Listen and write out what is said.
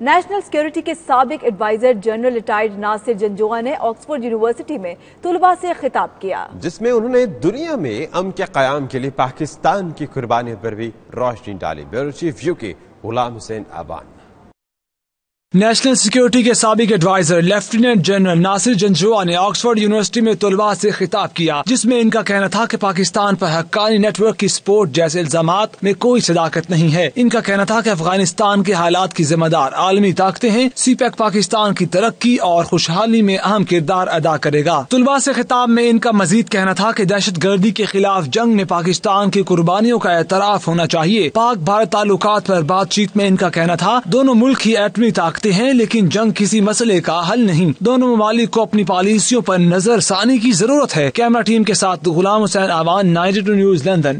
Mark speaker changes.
Speaker 1: National security کے سابق adviser general retired Nasir Janjua نے آکسفورڈ یونیورسٹی میں طلباء سے خطاب کیا۔
Speaker 2: جس میں انہوں نے دنیا میں ام کے قیام کے لیے پاکستان کی قربانی پر بھی روشنی ڈالی۔ بیورو چیف یو کے غلام حسین آبان۔
Speaker 3: نیشنل سیکیورٹی کے سابق adviser lieutenant general Nasir Janjua نے آکسفورڈ یونیورسٹی میں طلباء سے خطاب کیا، جس میں ان کا کہنا تھا کہ پاکستان پر حقانی نیٹ ورک کی سپورٹ جیسے الزامات میں کوئی صداقت نہیں ہے۔ ان کا کہنا تھا کہ افغانستان کے حالات کی ذمہ دار عالمی طاقتیں ہیں، سی پیک پاکستان کی ترقی اور خوشحالی میں اہم کردار ادا کرے گا۔ طلباء سے خطاب میں ان کا مزید کہنا تھا کہ دہشت گردی کے خلاف جنگ میں پاکستان کی قربانیوں کا اعتراف ہونا چاہیے۔ پاک بھارت تعلقات پر بات چیت میں ان کا کہنا تھا، دونوں ملک ہی ایٹمی طاقت ہیں، لیکن جنگ کسی مسئلے کا حل نہیں۔ دونوں ممالک کو اپنی پالیسیوں پر نظر ثانی کی ضرورت ہے۔ کیمرہ ٹیم کے ساتھ Ghulam Hussain Awan, ninety two news, London.